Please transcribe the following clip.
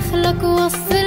دخلك وصل